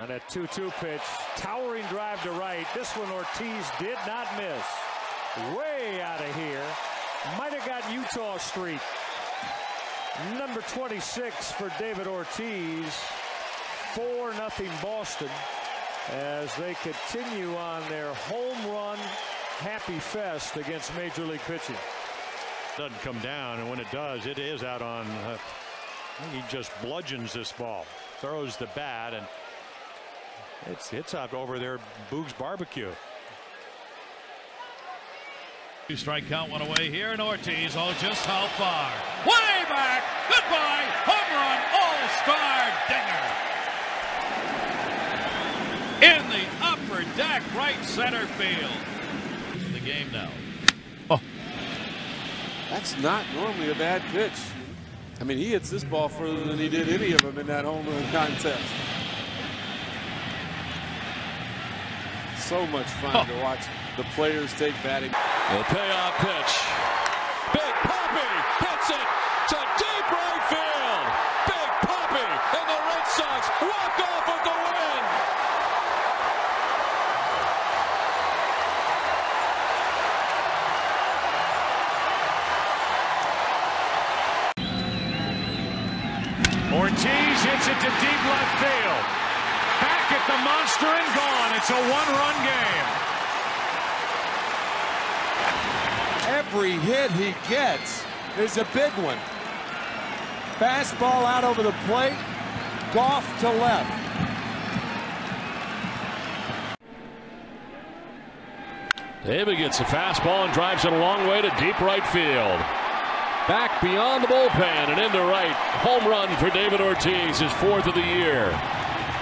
On that 2-2 pitch, towering drive to right. This one Ortiz did not miss. Way out of here. Might have got Eutaw Street. Number 26 for David Ortiz. 4-0 Boston as they continue on their home run happy fest against Major League pitching. Doesn't come down, and when it does, it is out on. Uh, he just bludgeons this ball, throws the bat, and it's it's out over there. Boog's barbecue. Two Strike count one away here, and Ortiz. Oh, just how far? Way back. Goodbye. Home run. All-star dinger. In the upper deck, right center field. The game now. Oh. That's not normally a bad pitch. I mean, he hits this ball further than he did any of them in that home run contest. So much fun oh. to watch the players take batting. The payoff pitch. Big Papi hits it to deep right field. Big Papi and the Red Sox walk off with the win. Ortiz hits it to deep left field. Back at the monster and gone. It's a one-run game. Every hit he gets is a big one. Fastball out over the plate. Goff to left. David gets a fastball and drives it a long way to deep right field. Back beyond the bullpen and into right. Home run for David Ortiz, his fourth of the year.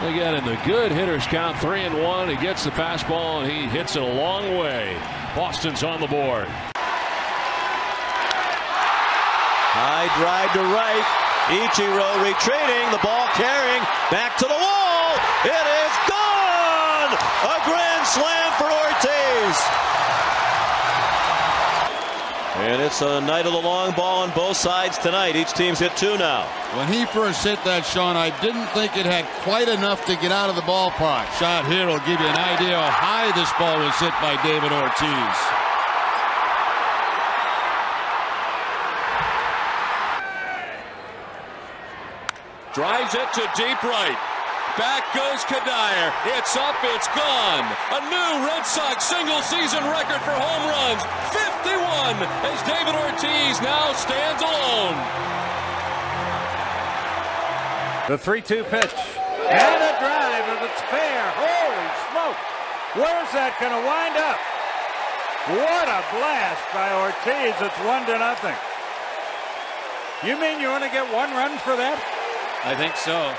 Again, in the good hitters count, three and one. He gets the fastball and he hits it a long way. Boston's on the board. High drive to right. Ichiro retreating. The ball carrying back to the wall. It is gone. A grand slam for Ortiz. And it's a night of the long ball on both sides tonight. Each team's hit two now. When he first hit that, Sean, I didn't think it had quite enough to get out of the ballpark. Shot here will give you an idea how high this ball was hit by David Ortiz. Drives it to deep right. Back goes Cuddyer. It's up, it's gone. A new Red Sox single season record for home runs. 51 as David Ortiz now stands alone. The 3 2 pitch. And a drive if it's fair. Holy smoke. Where's that going to wind up? What a blast by Ortiz. It's one to nothing. You mean you want to get one run for that? I think so.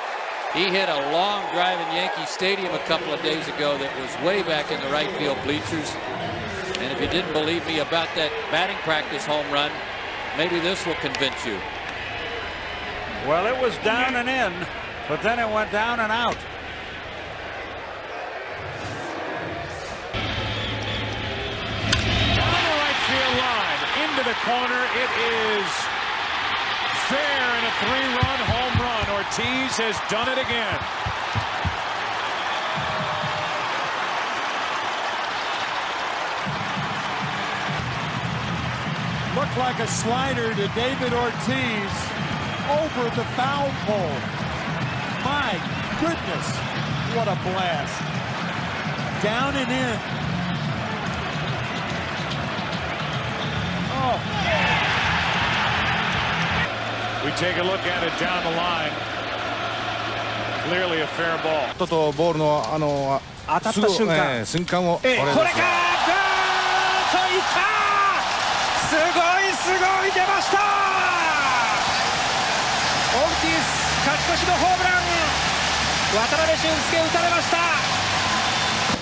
He hit a long drive in Yankee Stadium a couple of days ago that was way back in the right field bleachers. And if you didn't believe me about that batting practice home run, maybe this will convince you. Well, it was down and in, but then it went down and out. Down the right field line, into the corner. It is fair and a three-run home run. Ortiz has done it again. Looked like a slider to David Ortiz over the foul pole. My goodness, what a blast. Down and in. Oh. We take a look at it down the line. Clearly a fair ball. ととボールのあの当たった瞬間、えー、瞬間を、えー、これがガーッといったすごい すごい出ました！オルティス勝ち越しのホームラン。渡辺俊介打たれました。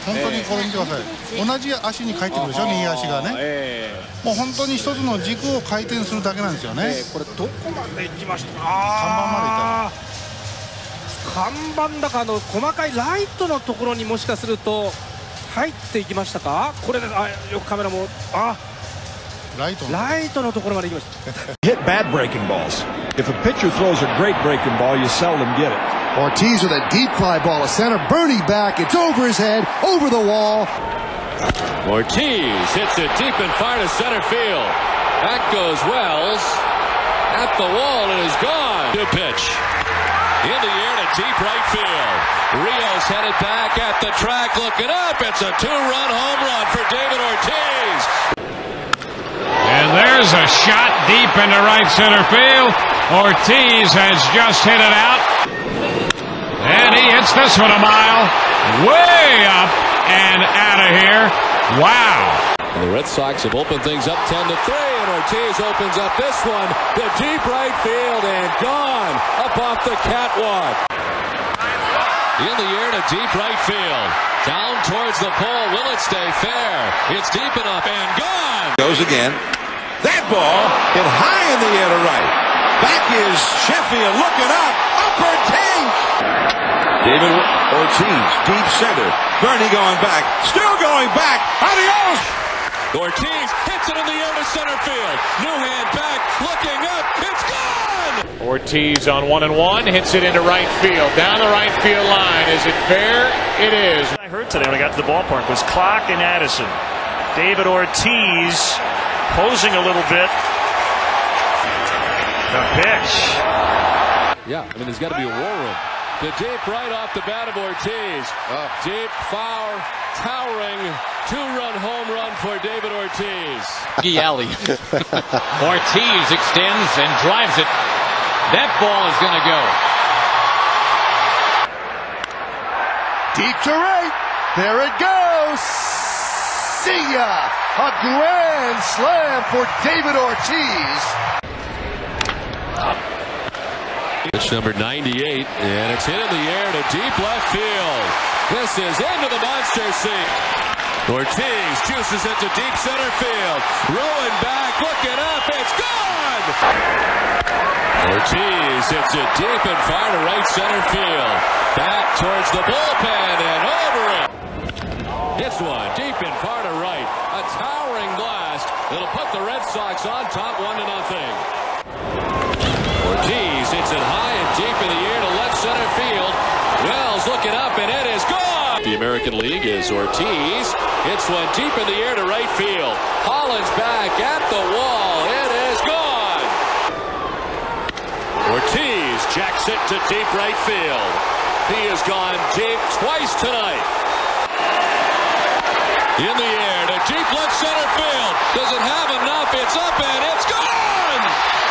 本当にこれ見てください、同じ足に回転するでしょ、右足がね、もう本当に一つの軸を回転するだけなんですよね、これ、どこまで行きました？看板まで行った。看板だかの細かいライトのところにもしかすると入っていきましたか、これであよくカメラも、あライトライトのところまで行きました。Hit bad breaking balls. If a pitcher throws a great breaking ball, you seldom get it. Ortiz with a deep fly ball to center. Bernie back. It's over his head, over the wall. Ortiz hits it deep and far to center field. Back goes Wells. At the wall and is gone. Good pitch. In the air to deep right field. Rios headed back at the track looking up. It's a two-run home run for David Ortiz. And there's a shot deep into right center field. Ortiz has just hit it out. And he hits this one a mile. Way up and out of here. Wow. And the Red Sox have opened things up 10 to 3, and Ortiz opens up this one to deep right field and gone up off the catwalk. In the air to deep right field. Down towards the pole. Will it stay fair? It's deep enough and gone. Goes again. That ball hit high in the air to right. Back is Sheffield looking up. Upper tank. David Ortiz, deep center. Bernie going back. Still going back. Adios. Ortiz hits it in the air to center field. New hand back, looking up. It's gone. Ortiz on one and one hits it into right field. Down the right field line. Is it fair? It is. I heard today when I got to the ballpark was Clock and Addison. David Ortiz posing a little bit. The pitch. Yeah, I mean, there's got to be a war room. The deep right off the bat of Ortiz. Oh. Deep, foul, towering, two-run home run for David Ortiz. Gialli. Ortiz extends and drives it. That ball is going to go. Deep to right. There it goes. See ya. A grand slam for David Ortiz. Pitch number 98, and it's hit in the air to deep left field. This is into the monster seat. Ortiz juices it to deep center field. Rowand back, looking up, it's gone! Ortiz hits it deep and far to right center field. Back towards the bullpen and over it. This one deep and far to right. A towering that'll put the Red Sox on top one to nothing. Ortiz hits it high and deep in the air to left center field. Wells looking up and it is gone. The American League is Ortiz. Hits one deep in the air to right field. Holland's back at the wall. It is gone. Ortiz jacks it to deep right field. He has gone deep twice tonight. In the air to deep left center field. Does it have enough? It's up and it's gone!